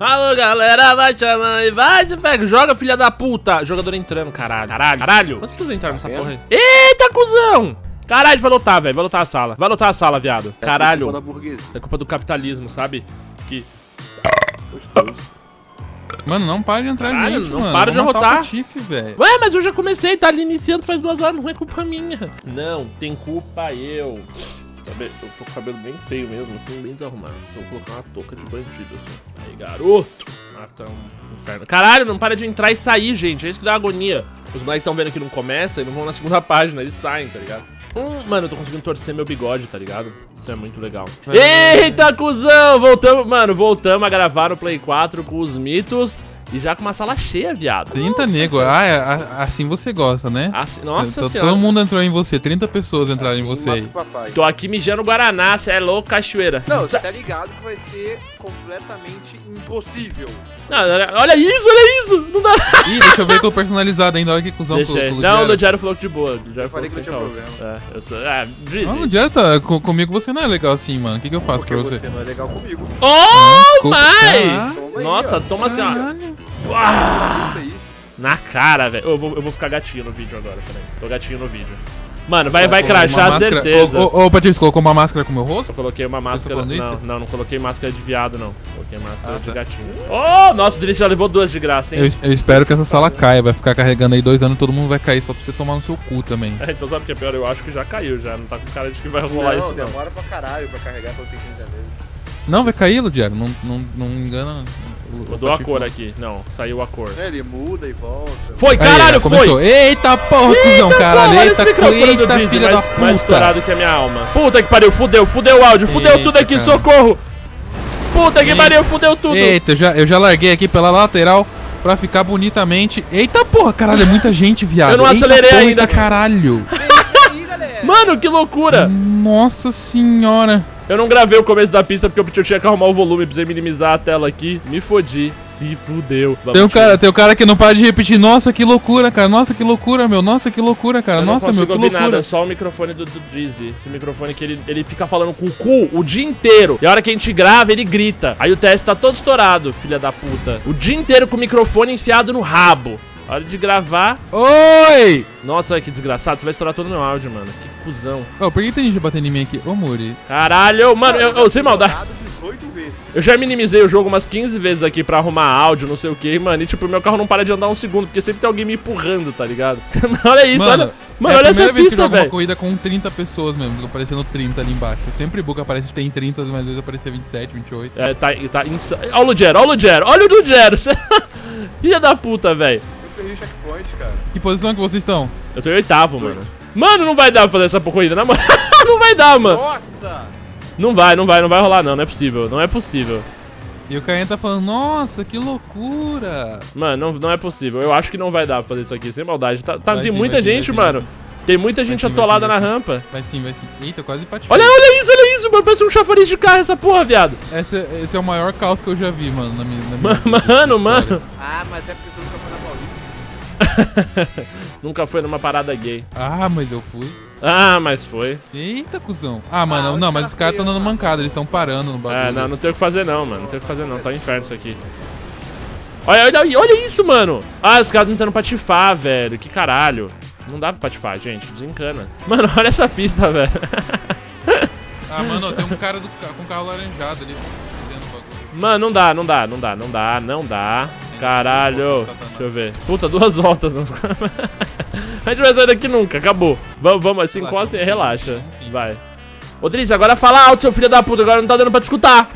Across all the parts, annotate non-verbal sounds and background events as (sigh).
Alô, galera, vai chamando e vai pega. Joga, filha da puta. Jogador entrando, caralho. Caralho, caralho. Quantas pessoas entraram nessa Tá porra aí? Eita, cuzão. Caralho, vai lotar, velho. Vai lotar a sala. Vai lotar a sala, viado. Caralho. Culpa da burguesia. É culpa do capitalismo, sabe? Que... Gostoso. Mano, não para de entrar Caralho, gente, não mano. para de. Patife, velho. Ué, mas eu já comecei, tá ali iniciando faz duas horas, não é culpa minha. Não, tem culpa eu. Sabe, eu tô com o cabelo bem feio mesmo, assim, bem desarrumado. Então vou colocar uma touca de bandido, assim. Aí, garoto. Ah, tá um inferno. Caralho, não para de entrar e sair, gente. É isso que dá agonia. Os moleques tão vendo que não começa e não vão na segunda (laughs) página, eles saem, tá ligado? Hum, mano, eu tô conseguindo torcer meu bigode, tá ligado? Isso é muito legal. Eita, cuzão! Voltamos, mano, voltamos a gravar no Play 4 com os mitos e já com uma sala cheia, viado. 30 nego. Ah, é, a- assim você gosta, né? Assim, nossa senhora. Todo mundo entrou em você. 30 pessoas entraram em Assim você aí. papai. Tô aqui mijando Guaraná, cê é louco, cachoeira. Não, você tá ligado que vai ser completamente impossível. Não, olha, olha isso, olha isso! Não dá. Ih, deixa eu ver com o personalizado ainda. Olha que cuzão Deixa aí. Não, o. Ludiero falou que de boa. O Ludiero Eu falou falei que que sem não caô. tinha problema. É, eu sou. É. Não, o Ludiero tá. com- comigo você não é legal assim, mano. O que, que eu faço Porque pra você. você? não é legal comigo. Oh, Desculpa. my! Ah, Nossa, toma assim, ó. caralho. Uau! Aí. Na cara, velho. Eu vou, eu vou ficar gatinho no vídeo agora, peraí. Tô gatinho no vídeo. Mano, vai, vai crachar, máscara- certeza. Ô, ô, ô, Patrício, colocou uma máscara com o meu rosto? Eu coloquei uma máscara. falando Não, isso? não, não coloquei máscara de viado, não. Coloquei máscara Ah, de tá. gatinho. Oh, nossa, o Drizzy já levou duas de graça, hein? Eu, eu espero que essa sala caia. Vai ficar carregando aí dois anos todo mundo vai cair só pra você tomar no seu cu também. É, então sabe o que é pior? Eu acho que já caiu, já. Não tá com cara de que vai rolar Não, isso, não. demora pra caralho pra carregar tem 30 vezes. Não, vai cair, Ludiero. Não, não, não engana. o- o Mudou a cor aqui. Não, saiu a cor. É, ele muda e volta. Foi, Aí, caralho, já começou. foi! Eita porra, cuzão, caralho. Eita, eita filha mais, da mais puta. estourado que a minha alma. Puta que pariu, fudeu, fudeu o áudio, fudeu Eita, tudo aqui, cara. socorro! Puta que pariu, fudeu tudo! Eita, eu já, eu já larguei aqui pela lateral pra ficar bonitamente. Eita porra, caralho, é muita gente, viado. Eu não Eita acelerei porra, ainda. eita caralho. Mano, que loucura! Nossa senhora. Eu não gravei o começo da pista porque eu tinha que arrumar o volume, precisei minimizar a tela aqui. Me fodi. Se fudeu. Vamos, Tem um cara, tem um cara que não para de repetir. Nossa, que loucura, cara. Nossa, que loucura, meu. Nossa, que loucura, cara. Eu não Nossa, meu, consigo que loucura. nada, só o microfone do, do Drizzy. Esse microfone que ele, ele fica falando com o cu o dia inteiro. E a hora que a gente grava, ele grita. Aí o teste tá todo estourado, filha da puta. O dia inteiro com o microfone enfiado no rabo. Hora de gravar. Oi! Nossa, que desgraçado. Você vai estourar todo o meu áudio, mano. Que cuzão. Ô, por que tem gente batendo em mim aqui? Ô, Muri. Caralho, mano, eu, eu sem maldade. Rodado 18 vezes. Eu já minimizei o jogo umas 15 vezes aqui pra arrumar áudio, não sei o que, mano. E tipo, meu carro não para de andar um segundo, porque sempre tem alguém me empurrando, tá ligado? (laughs) olha isso, Mano, olha. Mano, é a olha primeira essa vez que eu pista, jogo uma velho. corrida com 30 pessoas mesmo, aparecendo 30 ali embaixo. Eu sempre bugo aparece que tem 30, mas às vezes aparecia 27, 28. É, tá, tá insano. Olha o Lugero, olha o Lugero, olha o Lugero. (laughs) Filha da puta, velho. Perdi o checkpoint, cara. Que posição que vocês estão? Eu tô em oitavo, mano. Mano, não vai dar pra fazer essa corrida, na moral. (laughs) não vai dar, mano. Nossa! Não vai, não vai, não vai rolar, não. Não é possível, não é possível. E o Caen tá falando, nossa, que loucura. Mano, não, não é possível. Eu acho que não vai dar pra fazer isso aqui, sem maldade. Tá, tá- Vai tem sim, muita gente, sim, mano. Tem muita gente vai atolada sim, na vai sim. rampa. Vai sim, vai sim. Eita, quase patifei. Olha, olha isso, olha isso, mano. Parece um chafariz de carro essa porra, viado. Esse, é- esse é o maior caos que eu já vi, mano, na minha, na minha (laughs) Mano, mano. Ah, mas é porque você nunca foi na Paulista. (laughs) Nunca foi numa parada gay. Ah, mas eu fui. Ah, mas foi. Eita, cuzão. Ah, mano, Ah, não, mas os caras estão dando mancada, eles estão parando no bagulho. É, não, não tem o que fazer não, mano. Não tem o que fazer não. Tá um inferno isso aqui. Olha, olha, olha isso, mano. Ah, os caras tentando patifar, velho. Que caralho. Não dá pra patifar, gente. Desencana. (laughs) Mano, olha essa pista, velho. Ah, mano, tem um cara do, com carro laranjado ali. Mano, não dá, não dá, não dá, não dá, não dá. Caralho. Deixa eu ver. Puta, duas (laughs) voltas. A gente vai sair daqui nunca, acabou. Vamos, vamos, se encosta e relaxa. Vai. Ô, Tris, agora fala alto, seu filho da puta. Agora não tá dando pra te escutar.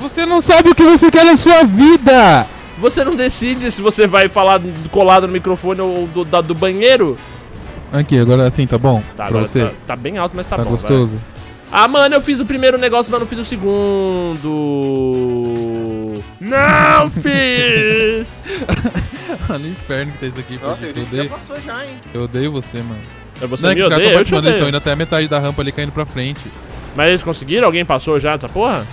Você não sabe o que você quer na sua vida! Você não decide se você vai falar colado no microfone ou do, da- do banheiro? Aqui, agora assim, tá bom? Tá, pra agora você? tá, tá bem alto, mas tá, Tá, bom. gostoso? vai. Ah, mano, eu fiz o primeiro negócio, mas não fiz o segundo. Não (laughs) fiz! Olha o inferno que tá isso aqui. Nossa, eu, que já odeio, passou já, hein? eu odeio você, mano. Você não é me odeia, eu te participando, eles estão odeio. indo até a metade da rampa ali caindo pra frente. Mas eles conseguiram? Alguém passou já dessa porra?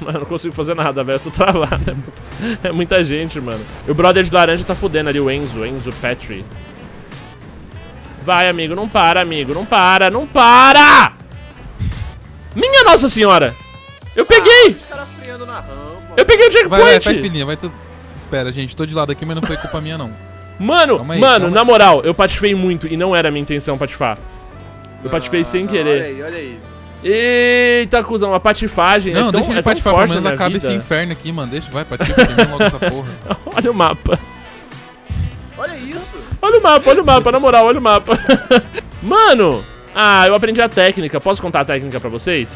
Mano, eu não consigo fazer nada, velho. Eu tô travado. É muita gente, mano. E o brother de laranja tá fudendo ali, o Enzo, Enzo Petri. Vai, amigo, não para, amigo. Não para, não para! Nossa Senhora! Eu peguei! Ah, rampa. Eu peguei o Vai, vai, faz checkpoint! filhinha, vai tu. Espera, gente, tô de lado aqui, mas não foi culpa minha, não. Mano, Calma aí, mano, na moral, eu patifei muito e não era a minha intenção patifar. Eu patifei sem não, querer. Olha aí, olha aí. Eita, cuzão, a patifagem Não, é tão, deixa é ele tão patifa, forte pelo na menos minha acaba esse vida. inferno aqui, mano. Deixa, vai, patifa, termina logo essa porra. (laughs) Olha o mapa. Olha isso. Olha o mapa, olha o mapa, na moral, olha o mapa. (laughs) Mano! Ah, eu aprendi a técnica. Posso contar a técnica pra vocês?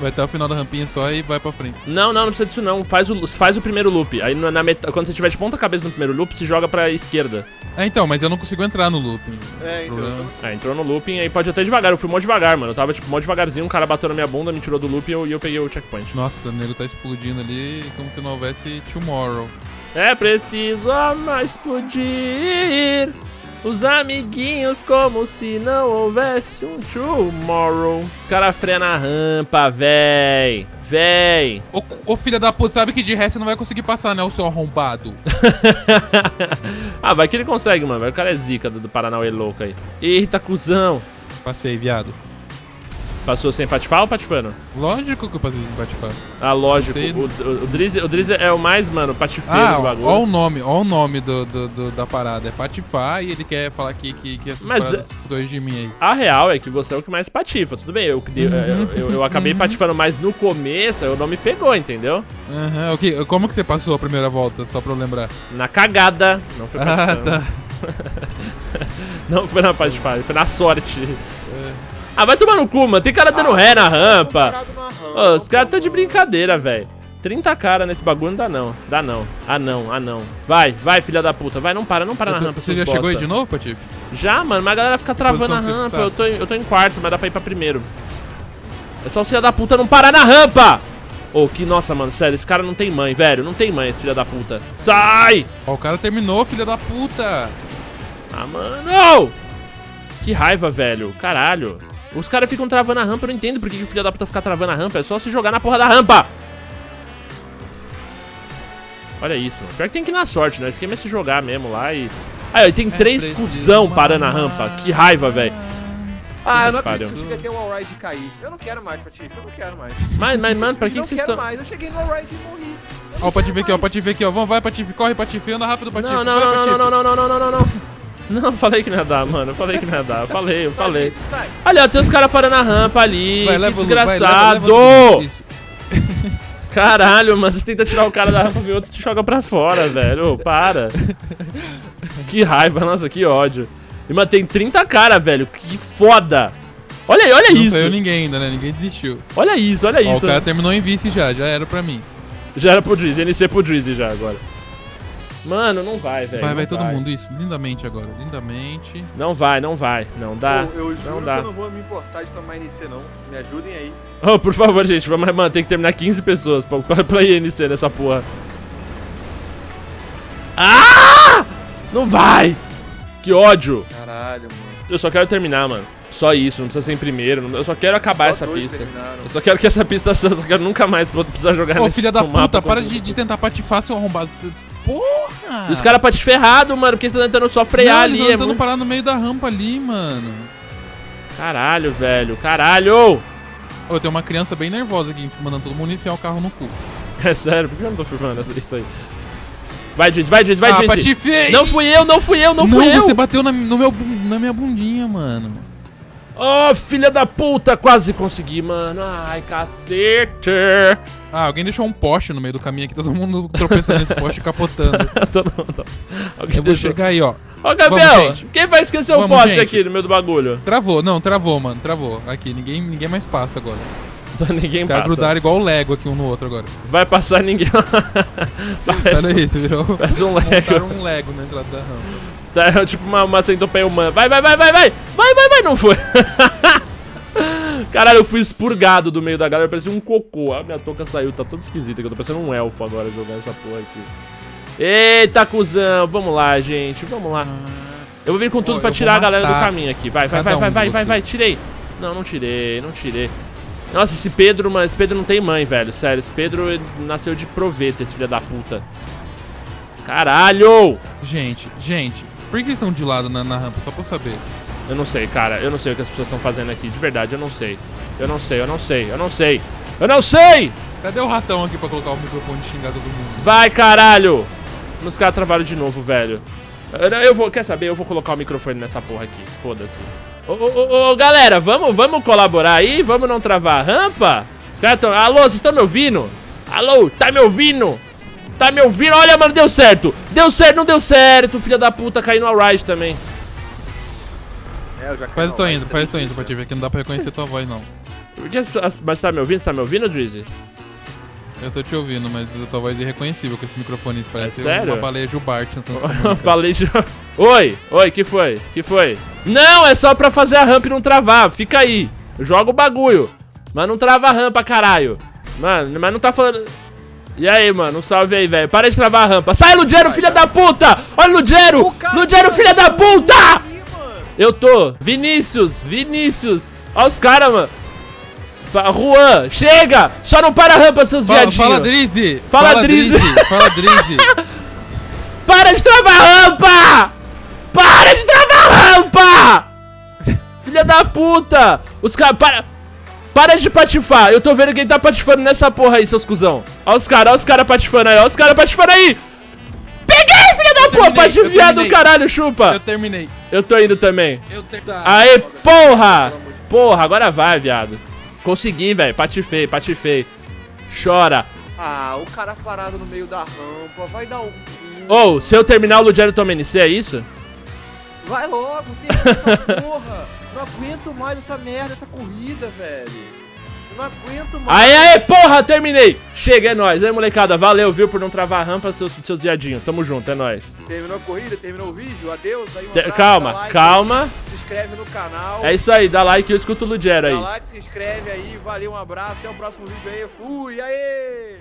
Vai até o final da rampinha só e vai pra frente. Não, não, não precisa disso não. Faz o, faz o primeiro loop. Aí na, na meta- quando você tiver de ponta cabeça no primeiro loop, se joga pra esquerda. É, então, mas eu não consigo entrar no looping. É. Problema. Ah, entrou no looping, aí pode até devagar. Eu fui mó devagar, mano. Eu tava tipo mó devagarzinho, um cara bateu na minha bunda, me tirou do loop e eu, e eu peguei o checkpoint. Nossa, o nego tá explodindo ali como se não houvesse tomorrow. É preciso amar explodir os amiguinhos como se não houvesse um tomorrow. O cara freia na rampa, véi. Véi. Ô, ô filha da puta, sabe que de ré você não vai conseguir passar, né, o seu arrombado? (laughs) ah, vai que ele consegue, mano. O cara é zica do, do Paranauê louco aí. Eita, cuzão. Passei, viado. Passou sem patifar ou patifando? Lógico que eu passei sem patifar. Ah, lógico. O, o, o, Drizzy, o Drizzy é o mais, mano, patifeiro Ah, do bagulho. ó o nome, ó o nome do, do- do- da parada. É patifar e ele quer falar que, que, que essas, Mas, paradas, essas coisas de mim aí. A real é que você é o que mais patifa, tudo bem. Eu, eu, eu, eu- eu acabei patifando mais no começo, aí o nome pegou, entendeu? Aham, ok. Como que você passou a primeira volta, só pra eu lembrar? Na cagada. Não foi Ah, patifando. tá. (laughs) Não foi na patifagem, foi na sorte. Ah, vai tomar no cu, mano. Tem cara dando ré na rampa. Na rampa, Ô, os caras estão de brincadeira, velho. 30 cara nesse bagulho não dá não. Dá não. Ah não, ah não. Vai, vai, filha da puta. Vai, não para, não para na tô- rampa. Você já chegou aí bosta. de novo, Patife? Já, mano, mas a galera fica travando a rampa. tá? Eu tô, em- eu tô em quarto, mas dá pra ir pra primeiro. É só o filho da puta não parar na rampa! Ô, que nossa, mano, sério, esse cara não tem mãe, velho. Não tem mãe, esse filho da puta. Sai! Ó, o cara terminou, filha da puta. Ah, mano! Que raiva, velho. Caralho. Os caras ficam travando a rampa, eu não entendo por que que o filho da puta fica travando a rampa. É só se jogar na porra da rampa. Olha isso, mano. Pior que tem que ir na sorte, né? O esquema é se jogar mesmo lá e... Aí, ó, tem É três cuzão parando a rampa. Que raiva, velho. Ah, eu não acredito que cheguei até o wallride cair. Eu não quero mais, Patife, eu não quero mais. Mas, mas, mano, pra Eu que, não que vocês quero estão... mais, eu cheguei no wallride e morri. Eu Ó, não o Patife quero aqui, ó, o. Patife aqui, ó. Vamos, vai, Patife. Corre, Patife. Anda rápido, Patife. Não, vai, não, não, não, não, não, não, não, não, não, não. (laughs) Não, falei que não ia dar, mano. Eu falei que não ia dar. Eu falei, eu falei. Olha, ó, tem os caras parando a rampa ali. Vai, que leva o loot, vai, leva- desgraçado. leva o. (laughs) (laughs) Caralho, mas você tenta tirar o cara da rampa e o outro te joga pra fora, velho. Ô, para. que raiva, nossa, que ódio. E, mano, tem 30 cara, velho. Que foda. Olha aí, olha Não isso. saiu ninguém ainda, né? Ninguém desistiu. Olha isso, olha Ó, o isso. cara terminou em vice já, já era pra mim. Já era pro Drizzy, NC pro Drizzy já agora. Mano, não vai, velho. vai, não vai todo mundo, isso. Lindamente agora, lindamente. Não vai, não vai. Não dá. Pô, eu juro dá. que eu não vou me importar de tomar NC, não. Me ajudem aí. Oh, por favor, gente, vamos, mano, tem que terminar 15 pessoas pra, pra, pra INC nessa porra. Ah! Não vai! Que ódio! Caralho, mano. Eu só quero terminar, mano. Só isso, não precisa ser em primeiro. não- Eu só quero acabar Só essa pista. terminaram. Eu só quero que essa pista. (laughs) Eu só quero nunca mais precisar jogar Ô, nesse filha da puta, para de, de tentar patifar seu arrombado. Porra! E os caras pra te ferrado, mano, porque você tá tentando só frear Não, ali. eles É tão tentando muito... parar no meio da rampa ali, mano. Caralho, velho. Caralho! Ô, tem uma criança bem nervosa aqui, mandando todo mundo enfiar o carro no cu. (laughs) É sério, por que eu não tô filmando isso aí? Vai, gente, vai, gente, vai, ah, gente. Não fui eu, não fui eu, não fui eu! você bateu na, no meu, na minha bundinha, mano. Oh, filha da puta, quase consegui, mano. Ai, cacete. Ah, alguém deixou um poste no meio do caminho aqui, todo mundo tropeçando nesse poste e capotando. (laughs) Todo mundo- Alguém Eu vou deixou. chegar aí, ó. Ó, Gabriel, Vamos, quem vai esquecer o Vamos, poste gente. aqui no meio do bagulho? Travou, não, travou, mano, travou. Aqui, ninguém, ninguém mais passa agora. Então ninguém Tá passa. grudar igual o Lego aqui um no outro agora. Vai passar ninguém. Parece, Olha isso, virou. parece um Lego. Montaram um Lego né, do lado da rampa. Tá, é (laughs) tipo uma, uma centopeia humana. Vai, vai, vai, vai, vai! Vai, vai, vai! Não foi! (laughs) Caralho, eu fui expurgado do meio da galera, parecia um cocô. A minha touca saiu, tá toda esquisita, que eu tô parecendo um elfo agora jogando essa porra aqui. Eita, cuzão! Vamos lá, gente, vamos lá. Eu vou vir com tudo pra tirar a galera do caminho aqui. Vai, vai, vai, vai, um vai, vai, vai, tirei. Não, não tirei, não tirei. Nossa, esse Pedro, mas esse Pedro não tem mãe, velho. Sério, esse Pedro nasceu de proveta, esse filho da puta. Caralho! Gente, gente, por que vocês estão de lado na, na rampa? Só pra eu saber. Eu não sei, cara. Eu não sei o que as pessoas estão fazendo aqui. De verdade, eu não sei. Eu não sei, eu não sei, eu não sei. Eu não sei! Cadê o ratão aqui pra colocar o microfone e xingar todo mundo? Vai, caralho! Os caras travaram de novo, velho. Eu, eu vou, quer saber? Eu vou colocar o microfone nessa porra aqui. Foda-se. Ô, ô, ô, ô, galera, vamos, vamos colaborar aí? Vamos não travar a rampa? Os caras tão... Alô, vocês estão me ouvindo? Alô, tá me ouvindo? Tá me ouvindo? Olha, mano, deu certo. Deu certo, não deu certo. Filha da puta, caiu no ride também. É, eu já Faz o tô indo, faz o tô indo ver que não dá pra reconhecer tua voz, não. Mas tá me ouvindo? Você tá me ouvindo, Drizzy? Eu tô te ouvindo, mas a tua voz é irreconhecível com esse microfone. Isso parece É sério? uma baleia Gilbart tentando se comunicar. (laughs) Falei de... Oi, oi, que foi? Que foi? Não, é só pra fazer a rampa e não travar. Fica aí. Joga o bagulho. Mas não trava a rampa, caralho. Mano, mas não tá falando... E aí, mano, um salve aí, velho. Para de travar a rampa. Sai, Lugero, filha da puta! Olha! O cara Lugero, tá filha da puta! Eu tô. Vinícius, Vinícius. Olha os caras, mano. Juan, chega! Só não para a rampa, seus Fala, viadinhos. fala Drizzy! Fala, Drizzy. Fala Drizzy! (laughs) Para de travar a rampa! Para de travar a rampa! (laughs) Filha da puta! Os caras. Para! Para de patifar! Eu tô vendo quem tá patifando nessa porra aí, seus cuzão. Olha os caras, olha os caras patifando aí, olha os caras patifando aí! Peguei, filha da puta! eu Patifiado do caralho, chupa! Eu terminei. Eu tô indo também. Eu terminei. Aê, porra! Porra, agora vai, viado. Consegui, velho. Patifei, patifei. Chora. Ah, o cara parado no meio da rampa. Vai dar um. Ou, se eu terminar o Lugero toma NC, é isso? Vai logo, termina essa (laughs) porra. Não aguento mais essa merda, essa corrida, velho. Eu não aguento mais. Aê, aê, porra, terminei! Chega, é nóis. Aí, molecada, valeu, viu, por não travar a rampa, seus, seus viadinhos. Tamo junto, é nóis. Terminou a corrida, terminou o vídeo. Adeus. Aí um abraço, calma, like, calma. Se inscreve no canal. É isso aí, dá like e eu escuto o Lugero aí. Dá like, se inscreve aí. Valeu, um abraço. Até o próximo vídeo aí. Fui, aê!